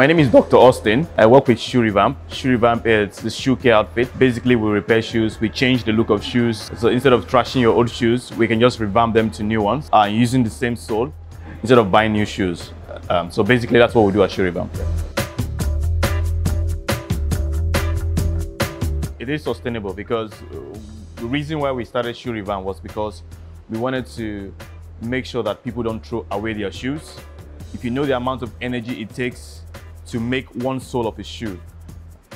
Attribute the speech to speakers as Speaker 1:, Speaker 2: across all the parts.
Speaker 1: My name is Dr. Austin. I work with Shoe Revamp. Shoe Revamp is the shoe care outfit. Basically, we repair shoes. We change the look of shoes. So instead of trashing your old shoes, we can just revamp them to new ones uh, using the same sole instead of buying new shoes. Um, so basically, that's what we do at Shoe Revamp. It is sustainable because uh, the reason why we started Shoe Revamp was because we wanted to make sure that people don't throw away their shoes. If you know the amount of energy it takes to make one sole of a shoe,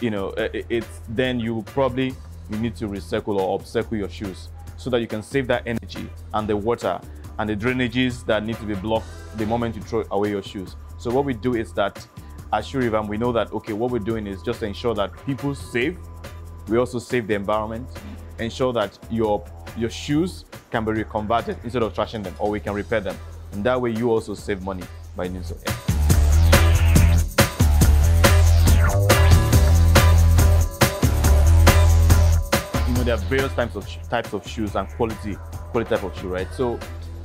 Speaker 1: you know, it, it's then you probably you need to recycle or upcycle your shoes so that you can save that energy and the water and the drainages that need to be blocked the moment you throw away your shoes. So what we do is that at Shoe Revamp, we know that okay, what we're doing is just ensure that people save. We also save the environment, ensure that your your shoes can be reconverted instead of trashing them, or we can repair them. And that way you also save money by doing so. There are various types of types of shoes and quality quality type of shoe, right? So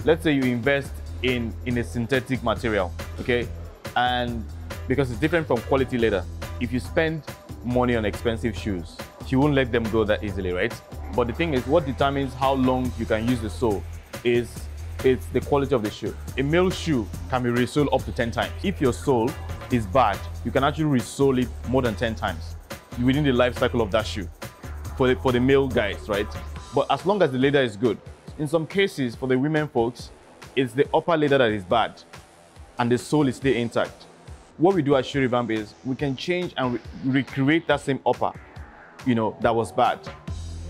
Speaker 1: let's say you invest in in a synthetic material, okay? And because it's different from quality leather, if you spend money on expensive shoes, you won't let them go that easily, right? But the thing is, what determines how long you can use the sole is it's the quality of the shoe. A male shoe can be resoled up to 10 times. If your sole is bad, you can actually resole it more than 10 times within the life cycle of that shoe for the, for the male guys, right? But as long as the leather is good, in some cases for the women folks, it's the upper leather that is bad and the sole is still intact. What we do at Shoe Revamp is we can change and re recreate that same upper, you know, that was bad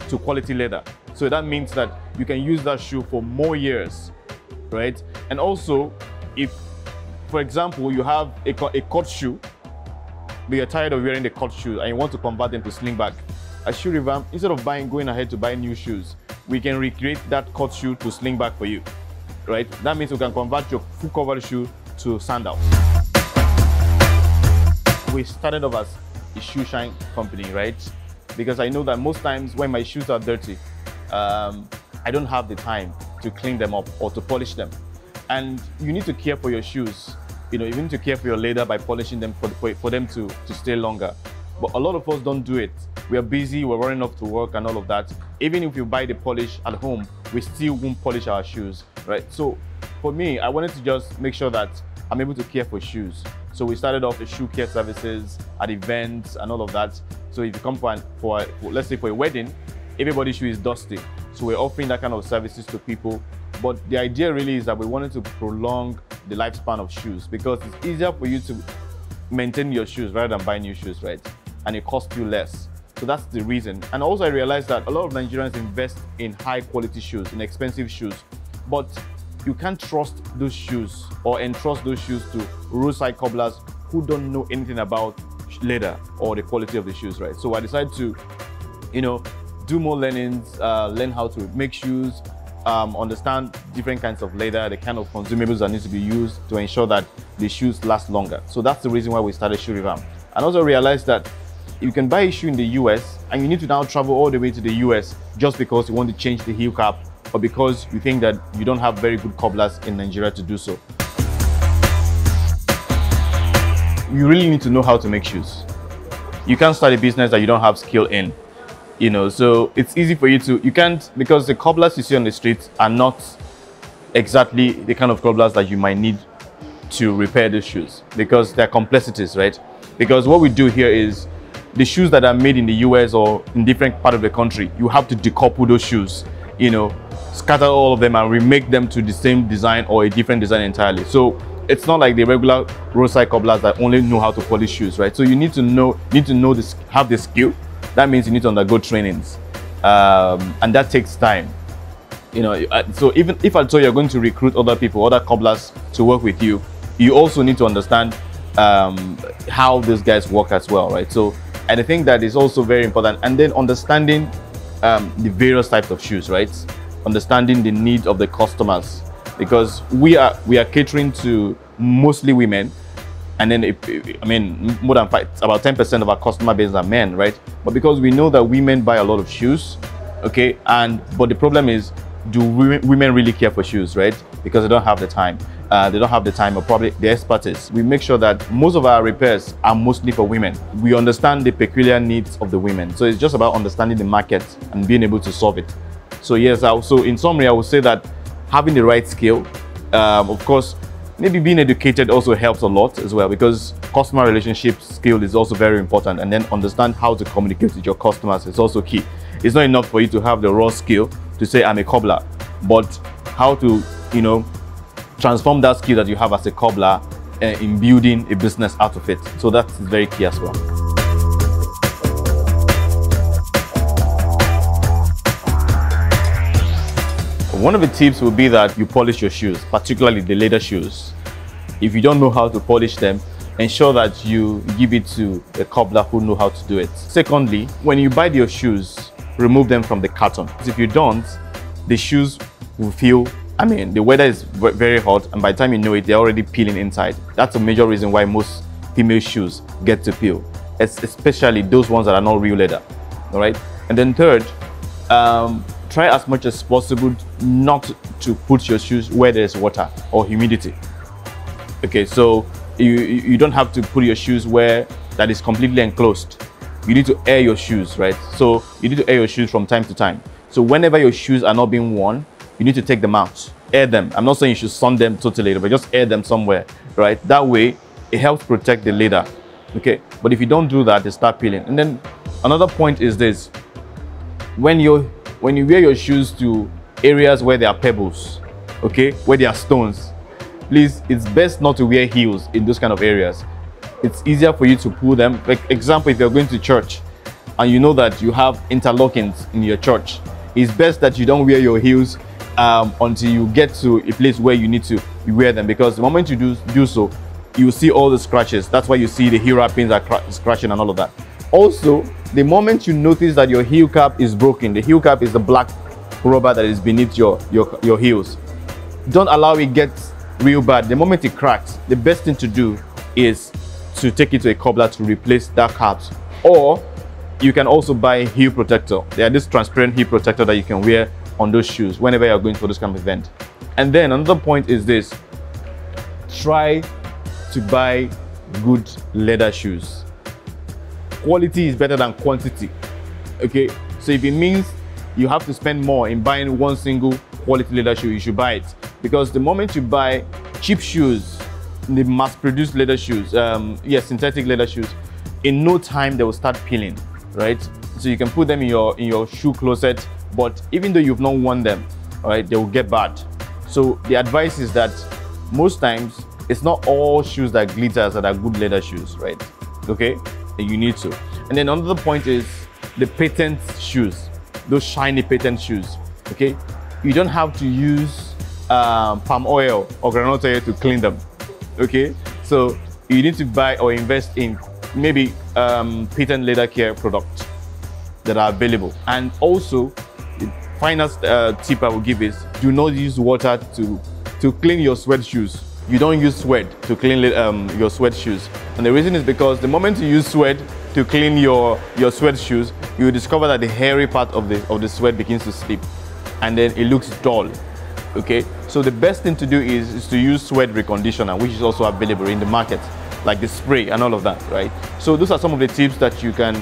Speaker 1: to quality leather. So that means that you can use that shoe for more years, right? And also, if, for example, you have a, a cut shoe, but you're tired of wearing the cut shoe and you want to convert them to slingback, at Shoe Revamp, instead of buying, going ahead to buy new shoes, we can recreate that cut shoe to slingback for you, right? That means we can convert your full cover shoe to sandals. We started off as a shoe shine company, right? Because I know that most times when my shoes are dirty, um, I don't have the time to clean them up or to polish them. And you need to care for your shoes. You know, you need to care for your leather by polishing them for, for, for them to, to stay longer. But a lot of us don't do it. We are busy, we're running off to work and all of that. Even if you buy the polish at home, we still won't polish our shoes, right? So for me, I wanted to just make sure that I'm able to care for shoes. So we started off the shoe care services at events and all of that. So if you come for, an, for, for let's say for a wedding, everybody's shoe is dusty. So we're offering that kind of services to people. But the idea really is that we wanted to prolong the lifespan of shoes because it's easier for you to maintain your shoes rather than buy new shoes, right? And it costs you less. So that's the reason. And also I realized that a lot of Nigerians invest in high quality shoes, in expensive shoes. But you can't trust those shoes or entrust those shoes to roadside cobblers who don't know anything about leather or the quality of the shoes, right? So I decided to, you know, do more learnings, uh, learn how to make shoes, um, understand different kinds of leather, the kind of consumables that need to be used to ensure that the shoes last longer. So that's the reason why we started Shoe Revamp. And also realized that you can buy a shoe in the US and you need to now travel all the way to the US just because you want to change the heel cap or because you think that you don't have very good cobblers in Nigeria to do so. You really need to know how to make shoes. You can't start a business that you don't have skill in. You know, so it's easy for you to, you can't, because the cobblers you see on the streets are not exactly the kind of cobblers that you might need to repair the shoes because they're complexities, right? Because what we do here is the shoes that are made in the US or in different part of the country, you have to decouple those shoes, you know, scatter all of them and remake them to the same design or a different design entirely. So it's not like the regular roadside cobblers that only know how to polish shoes, right? So you need to know, need to know this, have the skill. That means you need to undergo trainings, um, and that takes time. You know, uh, so even if at all you're going to recruit other people, other cobblers to work with you, you also need to understand um, how these guys work as well, right? So, and I think that is also very important. And then understanding um, the various types of shoes, right? Understanding the needs of the customers, because we are we are catering to mostly women, and then I mean more than five, about 10% of our customer base are men, right? But because we know that women buy a lot of shoes, okay, and but the problem is do women really care for shoes, right? Because they don't have the time. Uh, they don't have the time or probably the expertise. We make sure that most of our repairs are mostly for women. We understand the peculiar needs of the women. So it's just about understanding the market and being able to solve it. So yes, so in summary, I would say that having the right skill, um, of course, maybe being educated also helps a lot as well because customer relationship skill is also very important and then understand how to communicate with your customers is also key. It's not enough for you to have the raw skill to say I'm a cobbler, but how to, you know, transform that skill that you have as a cobbler uh, in building a business out of it. So that's very key as well. One of the tips would be that you polish your shoes, particularly the leather shoes. If you don't know how to polish them, ensure that you give it to a cobbler who know how to do it. Secondly, when you buy your shoes, remove them from the carton. If you don't, the shoes will feel, I mean, the weather is very hot and by the time you know it, they're already peeling inside. That's a major reason why most female shoes get to peel, especially those ones that are not real leather, all right? And then third, um, try as much as possible not to put your shoes where there's water or humidity. Okay, so you, you don't have to put your shoes where that is completely enclosed. You need to air your shoes, right? So you need to air your shoes from time to time. So whenever your shoes are not being worn, you need to take them out, air them. I'm not saying you should sun them totally, but just air them somewhere, right? That way, it helps protect the leather, okay? But if you don't do that, they start peeling. And then another point is this. When you when you wear your shoes to areas where there are pebbles, okay, where there are stones, please, it's best not to wear heels in those kind of areas. It's easier for you to pull them. Like example, if you're going to church and you know that you have interlockings in your church, it's best that you don't wear your heels um, until you get to a place where you need to wear them because the moment you do, do so, you see all the scratches. That's why you see the heel wrappings are scratching and all of that. Also, the moment you notice that your heel cap is broken, the heel cap is the black rubber that is beneath your, your, your heels. Don't allow it get real bad. The moment it cracks, the best thing to do is to take it to a cobbler to replace that cap. Or you can also buy heel protector. They are this transparent heel protector that you can wear on those shoes whenever you're going for this kind of event. And then another point is this, try to buy good leather shoes. Quality is better than quantity, okay? So if it means you have to spend more in buying one single quality leather shoe, you should buy it. Because the moment you buy cheap shoes, the mass produce leather shoes, um, yes, synthetic leather shoes, in no time they will start peeling, right? So you can put them in your in your shoe closet, but even though you've not worn them, right, they will get bad. So the advice is that most times it's not all shoes that glitters that are good leather shoes, right? Okay, you need to. And then another point is the patent shoes, those shiny patent shoes. Okay, you don't have to use um, palm oil or granite oil to clean them. Okay, so you need to buy or invest in maybe um, patent leather care products that are available. And also, the final uh, tip I will give is do not use water to, to clean your suede shoes. You don't use sweat to clean um, your suede shoes. And the reason is because the moment you use sweat to clean your, your suede shoes, you discover that the hairy part of the, of the suede begins to slip and then it looks dull okay? So the best thing to do is, is to use suede reconditioner which is also available in the market like the spray and all of that right? So those are some of the tips that you can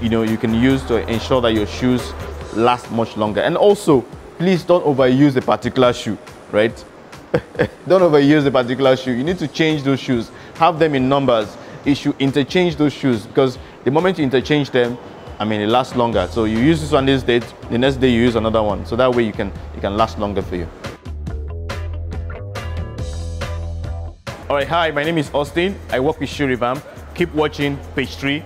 Speaker 1: you know you can use to ensure that your shoes last much longer. And also please don't overuse a particular shoe right? Don't overuse a particular shoe. You need to change those shoes. Have them in numbers. You should interchange those shoes because the moment you interchange them I mean, it lasts longer. So you use this one this date, the next day you use another one. So that way you can, it can last longer for you. All right, hi, my name is Austin. I work with Shoe Revamp. Keep watching page three.